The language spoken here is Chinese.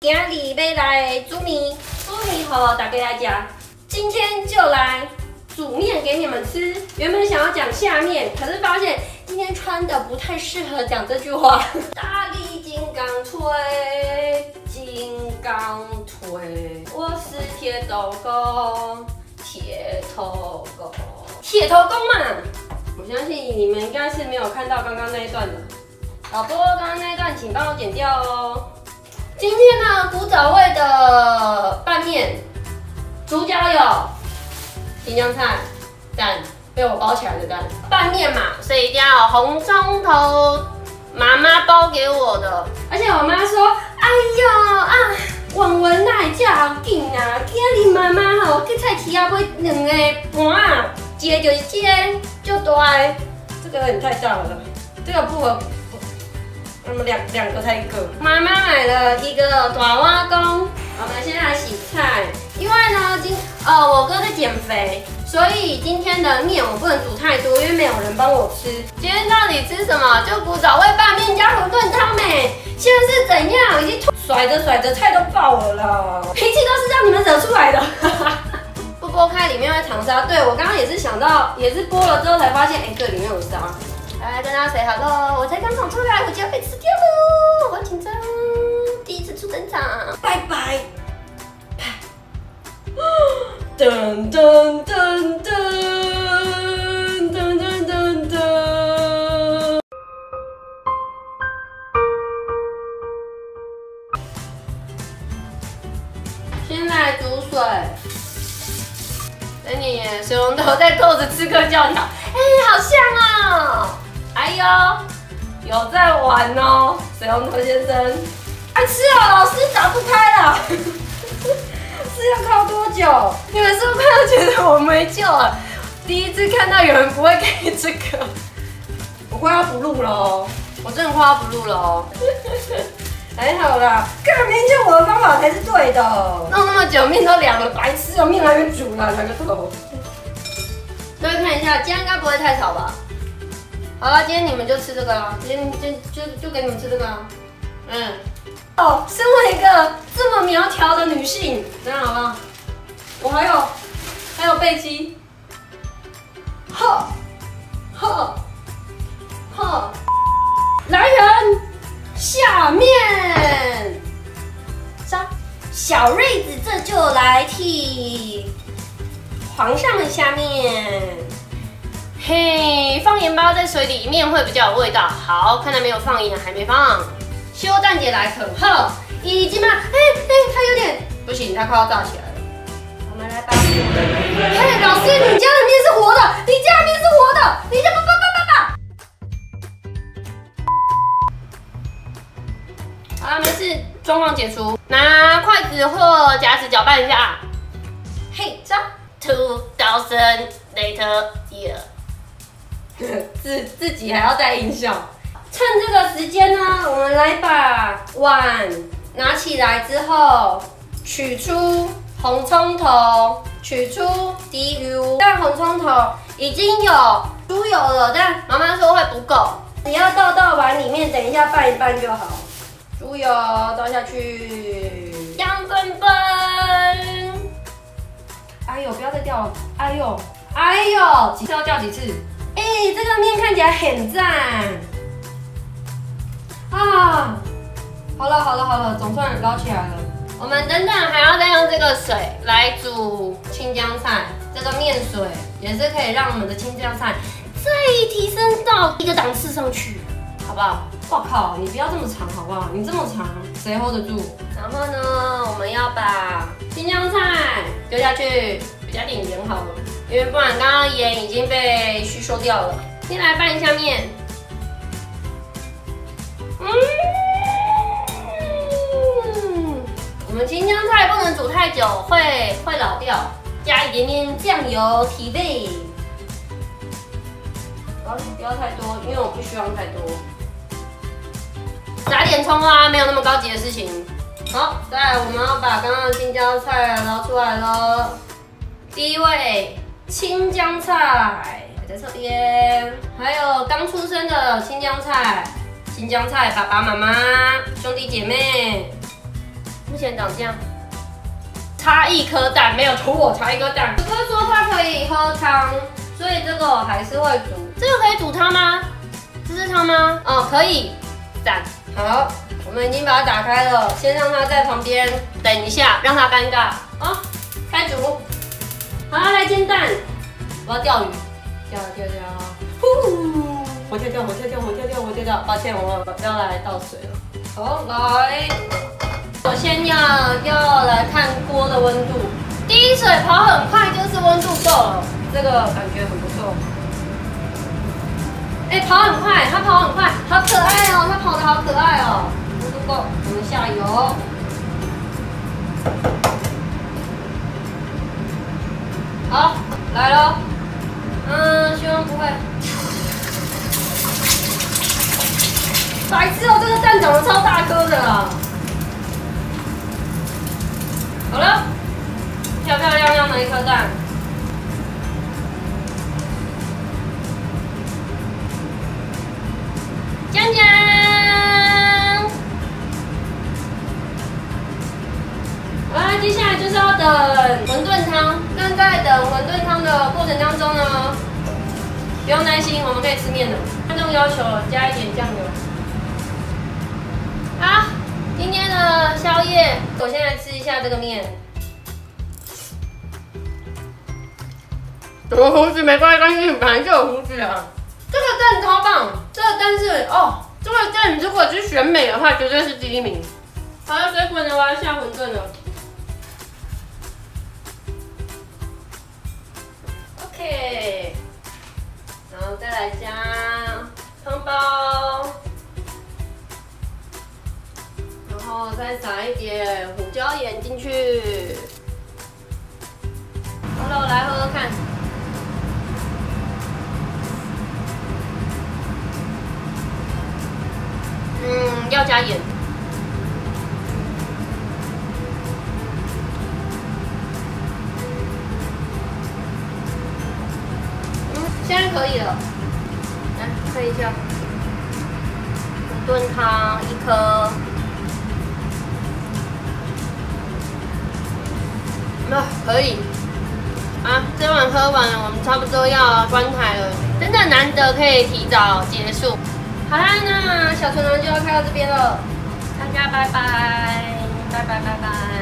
今日要来煮面，煮面和大家来讲。今天就来煮面给你们吃。原本想要讲下面，可是发现今天穿的不太适合讲这句话。大力金刚腿，金刚腿，我是铁头功，铁头功，铁头功嘛。我相信你们应该是没有看到刚刚那一段的。老波，刚刚那一段请帮我剪掉哦。古早味的拌面，主角有新疆菜、蛋，被我包起来的蛋。拌面嘛，所以一定要红葱头，妈妈包给我的。而且我妈说，哎呦啊，文文奶叫紧啊，今日妈妈吼去菜市啊买两个盘啊，接就是接就大，这个很太大了，这个不合。那么两两个才一个。妈妈买了一个短蛙公，我们先来洗菜。因为呢，今呃我哥在减肥，所以今天的面我不能煮太多，因为没有人帮我吃。今天到底吃什么？就古早味拌面加馄饨汤没？现在是怎样？已经甩着甩着菜都爆了啦！脾气都是让你们惹出来的。不剥开里面会藏沙。对我刚刚也是想到，也是剥了之后才发现，哎，这里面有沙。来跟大家 say hello，我才刚跑出来，我就要被吃掉喽，好紧张，第一次出登场，拜拜。噔噔噔噔噔噔噔噔。先来煮水，等你水龙头在透着刺客教条，哎，好像哦。哎呦，有在玩哦，水龙头先生，哎是哦，老师打不开了，是要靠多久？你们是不是快要觉得我没救了？第一次看到有人不会给这个，我快要不录了哦，我真的快要不录了哦。还好啦，看明就我的方法才是对的，弄那么久面都凉了，白痴哦，面还没煮呢，两个头。各位看一下，今天应该不会太吵吧？好了，今天你们就吃这个了。今天就就就给你们吃这个。嗯。哦，身为一个这么苗条的女性，这样好不好？我还有还有背肌。呵，呵，呵。来人，下面。杀小瑞子，这就来替皇上下面。嘿，放盐巴在水里面会比较有味道。好，看到没有放盐，还没放。修蛋姐来啃后，已经吗？哎哎，它有点不行，它快要炸起来了。我们来吧。嘿，老师，你家的面是活的，你家的面是活的，你家爸爸爸爸。好了，没事，状况解除。拿筷子或夹子搅拌一下。嘿，走。Two thousand later year。自自己还要带音效，趁这个时间呢，我们来把碗拿起来之后，取出红葱头，取出底油。但红葱头已经有猪油了，但妈妈说会不够，你要倒到碗里面，等一下拌一拌就好。猪油倒下去，香喷喷。哎呦，不要再掉了！哎呦，哎呦，几次要掉几次？哎，这个面看起来很赞啊！好了好了好了，总算捞起来了。我们等等还要再用这个水来煮青江菜，这个面水也是可以让我们的青江菜再提升到一个档次上去，好不好？我靠，你不要这么长好不好？你这么长谁 hold 得住？然后呢，我们要把青江菜丢下去，加点盐好了。因为不然，刚刚盐已经被吸收掉了。先来拌一下面。嗯，我们青江菜不能煮太久，会会老掉。加一点点酱油提味。不要太多，因为我不希望太多。撒点葱花，没有那么高级的事情。好，再来我们要把刚刚的青椒菜捞出来了。第一位。青江菜在这边，还有刚出生的青江菜，青江菜爸爸妈妈兄弟姐妹，目前长这样。差一颗蛋，没有错，差一颗蛋。哥哥说他可以喝汤，所以这个还是会煮。这个可以煮汤吗？这是汤吗？哦，可以。赞。好，我们已经把它打开了，先让它在旁边等一下，让它尴尬。哦，开煮。好，来煎蛋。我要钓鱼，钓钓钓。呼，活跳跳，活跳跳，活跳跳，活跳跳。抱歉，我要来倒水了。好，来。我先要要来看锅的温度，滴水跑很快，就是温度够了，这个感觉很不错。哎，跑很快，它跑很快，好可爱哦，它跑的好可爱哦，温度够，我们下油。好，来喽，嗯，希望不会。白痴哦，这个蛋长得超大颗的。好了，漂漂亮亮的一颗蛋。过程当中呢，不用担心，我们可以吃面的。观众要求加一点酱油。好。今天的宵夜，我先来吃一下这个面。有胡子没关系，本来就有胡子啊。这个蛋超棒，这个蛋是哦，这个蛋如果是选美的话，绝对是第一名。好了，水滚了，我要下馄饨了。再撒一点胡椒盐进去。好了，来喝喝看。嗯，要加盐。嗯，现在可以了。来看一下，馄饨汤一颗。那可以啊，这碗喝完了，我们差不多要关台了。真的难得可以提早结束。好啦，那小纯呢就要开到这边了，大家拜拜，拜拜拜拜。